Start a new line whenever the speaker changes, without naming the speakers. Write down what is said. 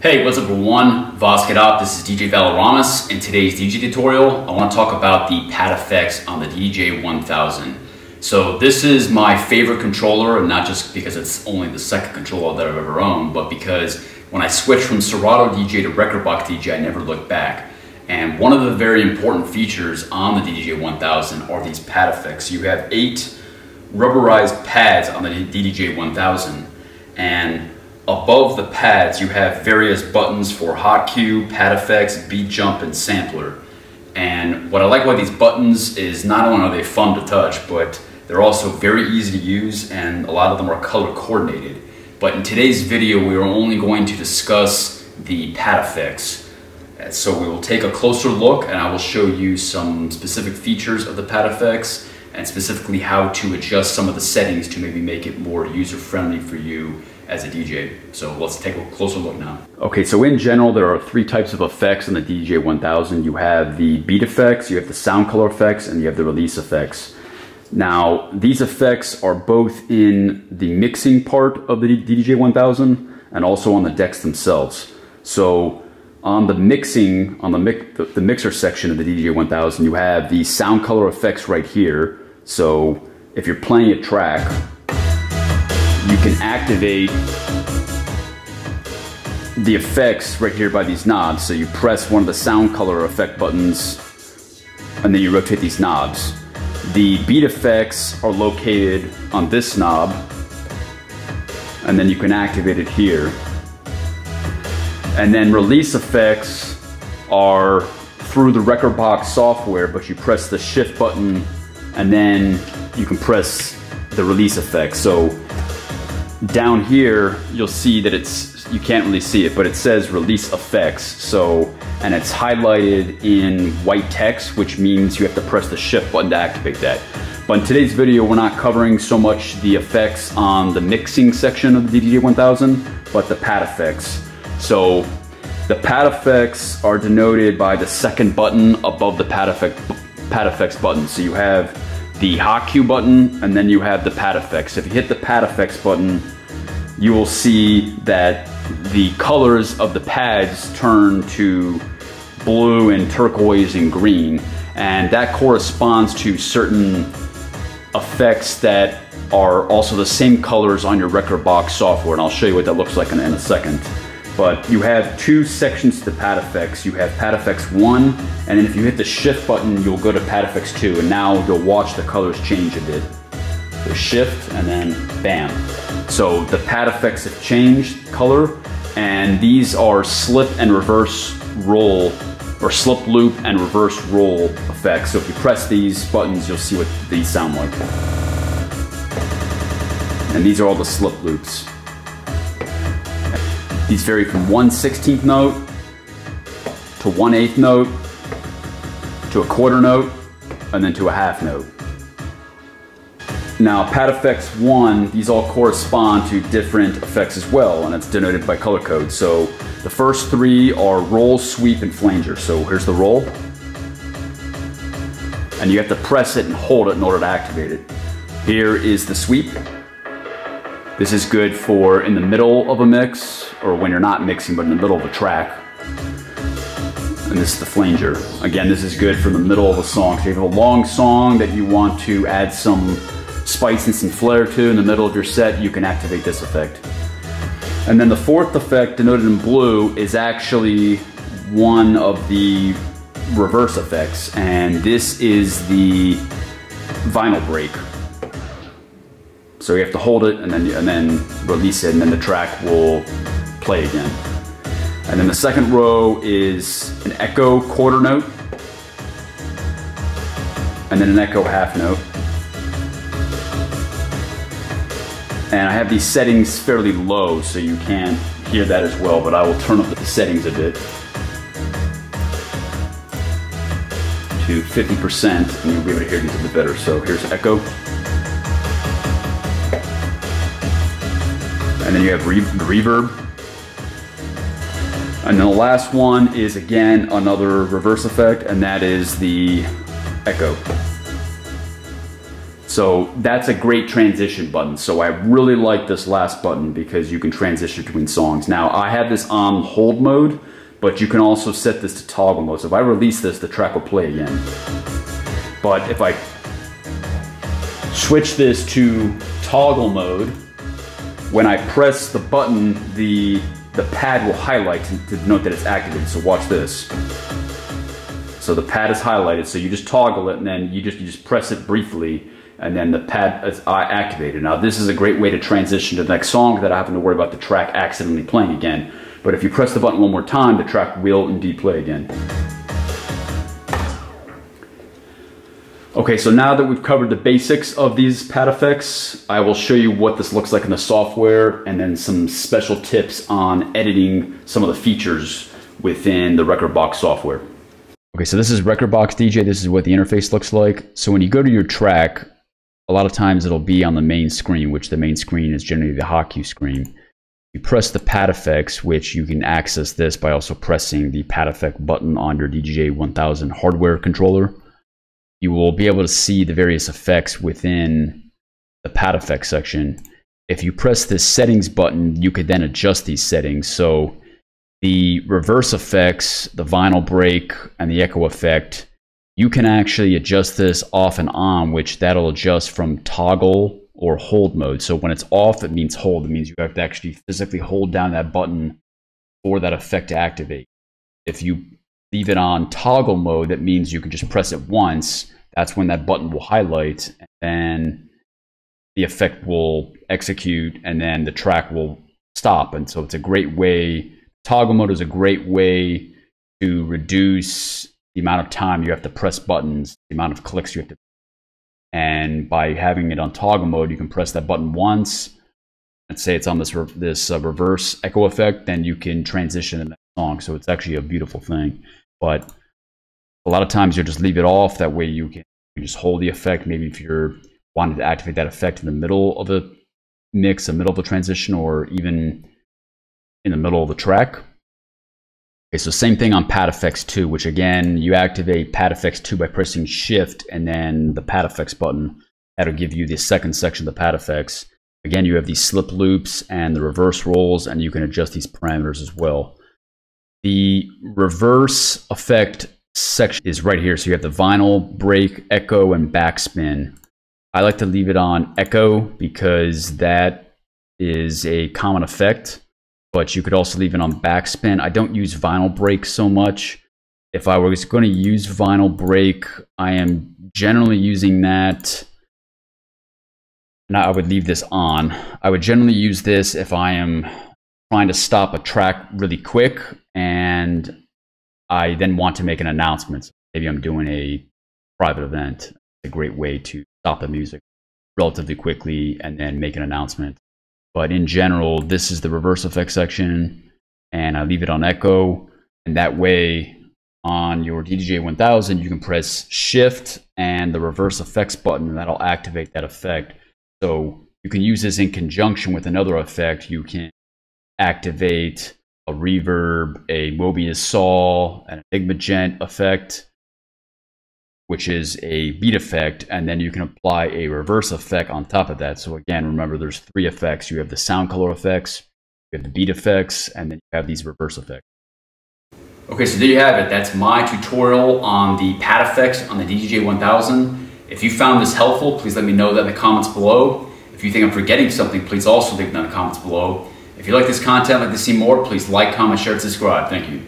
Hey, what's up everyone? Vos up. This is DJ Valoramous. In today's DJ tutorial, I want to talk about the pad effects on the DJ 1000. So this is my favorite controller, and not just because it's only the second controller that I've ever owned, but because when I switched from Serato DJ to Rekordbox DJ, I never looked back. And one of the very important features on the DJ 1000 are these pad effects. You have eight rubberized pads on the DDJ 1000, and Above the pads, you have various buttons for hot cue, pad effects, beat jump, and sampler. And what I like about these buttons is not only are they fun to touch, but they're also very easy to use and a lot of them are color coordinated. But in today's video, we are only going to discuss the pad effects. So we will take a closer look and I will show you some specific features of the pad effects and specifically how to adjust some of the settings to maybe make it more user-friendly for you as a DJ. So let's take a closer look now. Okay, so in general, there are three types of effects on the DJ 1000. You have the beat effects, you have the sound color effects, and you have the release effects. Now, these effects are both in the mixing part of the DJ 1000 and also on the decks themselves. So on the mixing, on the, mic the, the mixer section of the DJ 1000, you have the sound color effects right here. So if you're playing a track, you can activate the effects right here by these knobs. So you press one of the sound color effect buttons and then you rotate these knobs. The beat effects are located on this knob and then you can activate it here. And then release effects are through the Rekordbox software, but you press the shift button and then you can press the release effect. So down here, you'll see that it's, you can't really see it, but it says release effects. So, and it's highlighted in white text, which means you have to press the shift button to activate that. But in today's video, we're not covering so much the effects on the mixing section of the DJ 1000, but the pad effects. So the pad effects are denoted by the second button above the pad effect pad effects button. So you have the hot cue button, and then you have the pad effects. If you hit the pad effects button, you will see that the colors of the pads turn to blue and turquoise and green. And that corresponds to certain effects that are also the same colors on your Rekordbox software. And I'll show you what that looks like in, in a second. But you have two sections to the pad effects. You have pad effects one, and then if you hit the shift button, you'll go to pad effects two, and now you'll watch the colors change a bit. So shift, and then bam. So the pad effects have changed color, and these are slip and reverse roll, or slip loop and reverse roll effects. So if you press these buttons, you'll see what these sound like. And these are all the slip loops. These vary from 1 16th note to 1 8th note to a quarter note and then to a half note. Now, pad effects 1, these all correspond to different effects as well, and it's denoted by color code. So the first three are roll, sweep, and flanger. So here's the roll. And you have to press it and hold it in order to activate it. Here is the sweep. This is good for in the middle of a mix or when you're not mixing but in the middle of a track. And this is the flanger. Again, this is good for the middle of a song. So if you have a long song that you want to add some spice and some flair to in the middle of your set, you can activate this effect. And then the fourth effect denoted in blue is actually one of the reverse effects. And this is the vinyl break. So you have to hold it and then, and then release it and then the track will play again. And then the second row is an echo quarter note and then an echo half note. And I have these settings fairly low so you can't hear that as well, but I will turn up the settings a bit to 50% and you'll be able to hear these a bit better. So here's echo. And then you have re reverb. And then the last one is again another reverse effect, and that is the echo. So that's a great transition button. So I really like this last button because you can transition between songs. Now I have this on hold mode, but you can also set this to toggle mode. So if I release this, the track will play again. But if I switch this to toggle mode, when I press the button, the, the pad will highlight to denote that it's activated. So watch this. So the pad is highlighted, so you just toggle it and then you just, you just press it briefly and then the pad is activated. Now this is a great way to transition to the next song I have to worry about the track accidentally playing again. But if you press the button one more time, the track will indeed play again. Okay, so now that we've covered the basics of these pad effects, I will show you what this looks like in the software and then some special tips on editing some of the features within the Rekordbox software. Okay, so this is Rekordbox DJ. This is what the interface looks like. So when you go to your track, a lot of times it'll be on the main screen, which the main screen is generally the hot cue screen. You press the pad effects, which you can access this by also pressing the pad effect button on your DDJ 1000 hardware controller. You will be able to see the various effects within the pad effects section. If you press this settings button, you could then adjust these settings. So the reverse effects, the vinyl break, and the echo effect you can actually adjust this off and on, which that'll adjust from toggle or hold mode. So when it's off, it means hold. It means you have to actually physically hold down that button for that effect to activate. If you leave it on toggle mode, that means you can just press it once. That's when that button will highlight and then the effect will execute and then the track will stop. And so it's a great way, toggle mode is a great way to reduce the amount of time you have to press buttons, the amount of clicks you have to. And by having it on toggle mode, you can press that button once. Let's say it's on this re this uh, reverse echo effect, then you can transition the next song. So it's actually a beautiful thing. But a lot of times you'll just leave it off. That way you can you just hold the effect. Maybe if you're wanting to activate that effect in the middle of a mix, the middle of a transition, or even in the middle of the track, Okay, so same thing on pad effects 2, which again, you activate pad effects 2 by pressing shift and then the pad effects button. That'll give you the second section of the pad effects. Again, you have these slip loops and the reverse rolls, and you can adjust these parameters as well. The reverse effect section is right here. So you have the vinyl, break, echo, and backspin. I like to leave it on echo because that is a common effect but you could also leave it on backspin. I don't use vinyl break so much. If I was going to use vinyl break, I am generally using that. Now I would leave this on. I would generally use this if I am trying to stop a track really quick and I then want to make an announcement. Maybe I'm doing a private event. It's a great way to stop the music relatively quickly and then make an announcement. But in general, this is the reverse effect section and I leave it on echo. And that way on your DDJ 1000, you can press shift and the reverse effects button and that'll activate that effect. So you can use this in conjunction with another effect. You can activate a reverb, a Mobius saw, an Enigma Jet effect, which is a beat effect, and then you can apply a reverse effect on top of that. So again, remember there's three effects. You have the sound color effects, you have the beat effects, and then you have these reverse effects. Okay, so there you have it. That's my tutorial on the pad effects on the DDJ 1000. If you found this helpful, please let me know that in the comments below. If you think I'm forgetting something, please also leave it in the comments below. If you like this content, like to see more, please like, comment, share, and subscribe. Thank you.